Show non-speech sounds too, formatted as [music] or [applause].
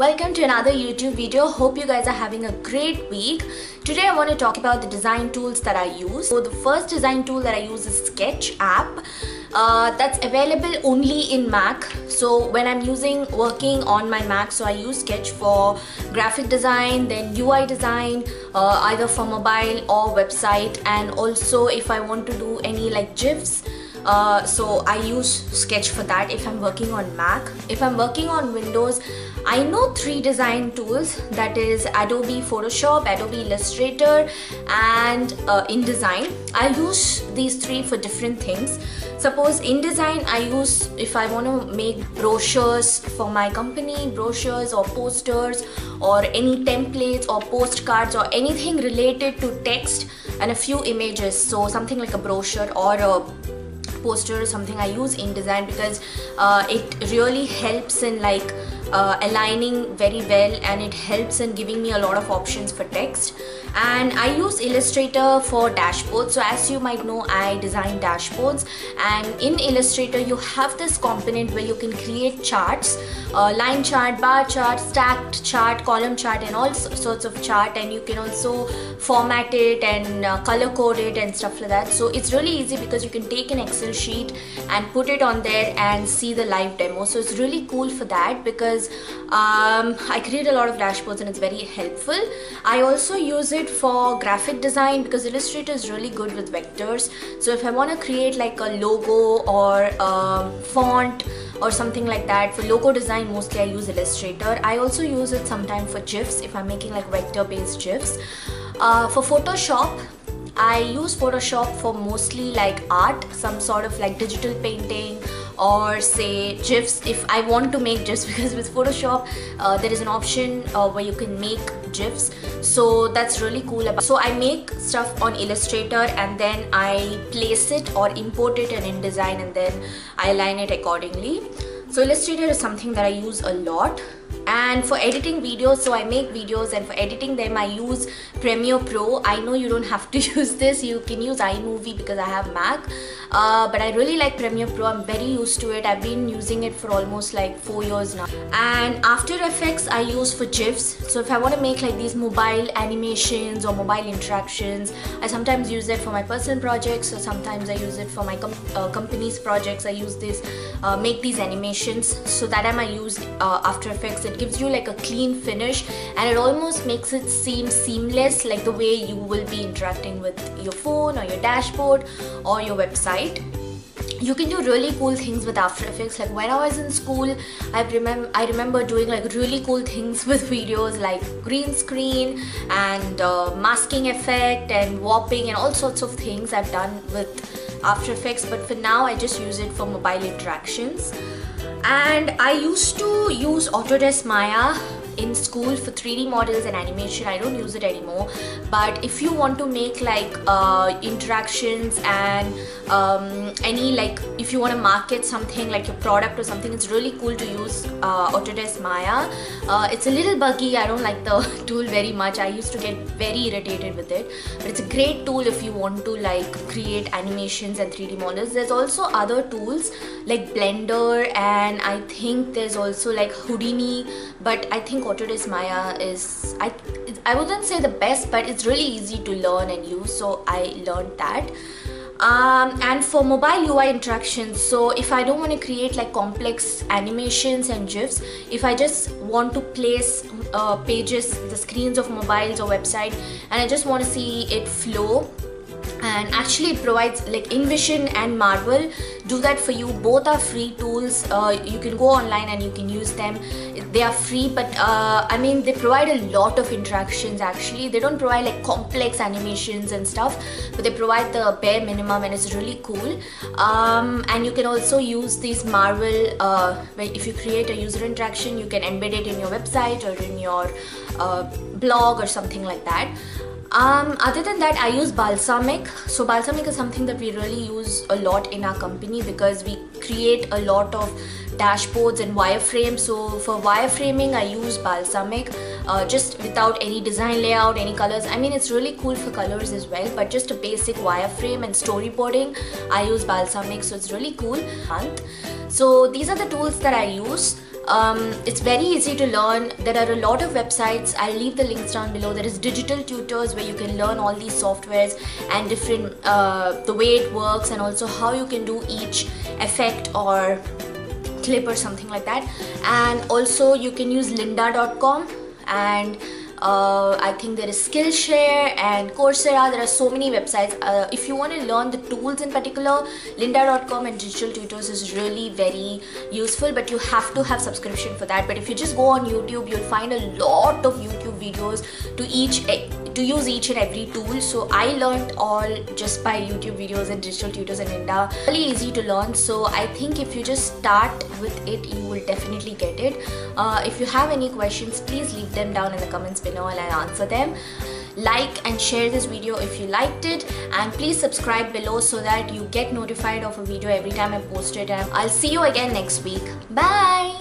welcome to another YouTube video. Hope you guys are having a great week. Today I want to talk about the design tools that I use. So the first design tool that I use is Sketch app. Uh, that's available only in Mac. So when I'm using working on my Mac, so I use Sketch for graphic design, then UI design, uh, either for mobile or website, and also if I want to do any like GIFs uh, so I use Sketch for that if I'm working on Mac. If I'm working on Windows, I know three design tools that is Adobe Photoshop, Adobe Illustrator, and uh, InDesign. I use these three for different things. Suppose InDesign I use if I want to make brochures for my company, brochures or posters or any templates or postcards or anything related to text and a few images. So something like a brochure or a poster or something I use InDesign because uh, it really helps in like uh, aligning very well and it helps in giving me a lot of options for text. And I use Illustrator for dashboards. So as you might know I design dashboards. And in Illustrator you have this component where you can create charts uh, line chart, bar chart, stacked chart, column chart and all sorts of chart. And you can also format it and uh, color code it and stuff like that. So it's really easy because you can take an Excel sheet and put it on there and see the live demo. So it's really cool for that because um, I create a lot of dashboards and it's very helpful. I also use it for graphic design because Illustrator is really good with vectors. So if I want to create like a logo or a font or something like that for logo design mostly I use Illustrator. I also use it sometimes for GIFs if I'm making like vector based GIFs. Uh, for Photoshop I use Photoshop for mostly like art some sort of like digital painting or say GIFs if I want to make GIFs [laughs] because with Photoshop uh, there is an option uh, where you can make GIFs. So that's really cool about so I make stuff on Illustrator and then I place it or import it in InDesign and then I align it accordingly. So Illustrator is something that I use a lot and for editing videos so I make videos and for editing them I use Premiere Pro. I know you don't have to [laughs] use this. You can use iMovie because I have Mac. Uh, but I really like Premiere Pro. I'm very used to it. I've been using it for almost like four years now. And After Effects I use for GIFs. So if I want to make like these mobile animations or mobile interactions I sometimes use it for my personal projects or sometimes I use it for my com uh, company's projects. I use this uh, make these animations. So that time I use uh, After Effects. It gives you like a clean finish and it almost makes it seem seamless like the way you will be interacting with your phone or your dashboard or your website you can do really cool things with After Effects. Like when I was in school, I remember I remember doing like really cool things [laughs] with videos like green screen and uh, masking effect and warping and all sorts of things I've done with After Effects. But for now, I just use it for mobile interactions and I used to use Autodesk Maya in school for 3D models and animation I don't use it anymore. But if you want to make like uh, interactions and um, any like if you want to market something like your product or something it's really cool to use uh, Autodesk Maya. Uh, it's a little buggy. I don't like the [laughs] tool very much. I used to get very irritated with it. But it's a great tool if you want to like create animations and 3D models. There's also other tools like Blender and I think there's also like Houdini. But I think Autodesk Maya is I I wouldn't say the best but it's really easy to learn and use so I learned that. Um, and for mobile UI interactions so if I don't want to create like complex animations and GIFs if I just want to place uh, pages the screens of mobiles or website and I just want to see it flow and actually it provides like InVision and Marvel do that for you. Both are free tools. Uh, you can go online and you can use them they are free but uh, I mean they provide a lot of interactions actually. They don't provide like complex animations and stuff but they provide the bare minimum and it's really cool. Um, and you can also use these Marvel uh, if you create a user interaction you can embed it in your website or in your uh, blog or something like that um, other than that, I use Balsamiq. So Balsamiq is something that we really use a lot in our company because we create a lot of dashboards and wireframes. So for wireframing, I use Balsamiq, uh, just without any design layout, any colors. I mean, it's really cool for colors as well, but just a basic wireframe and storyboarding, I use Balsamiq. So it's really cool. So these are the tools that I use um, it's very easy to learn. There are a lot of websites. I'll leave the links down below. There is digital tutors where you can learn all these softwares and different uh, the way it works and also how you can do each effect or clip or something like that. And also you can use lynda.com and uh, I think there is Skillshare and Coursera. There are so many websites. Uh, if you want to learn the tools in particular, lynda.com and Digital Tutors is really very useful, but you have to have subscription for that. But if you just go on YouTube, you'll find a lot of YouTube videos to each to use each and every tool. So I learned all just by YouTube videos and digital tutors and India. Really easy to learn. So I think if you just start with it, you will definitely get it. Uh, if you have any questions, please leave them down in the comments below and I'll answer them like and share this video if you liked it and please subscribe below so that you get notified of a video every time I post it and I'll see you again next week. Bye!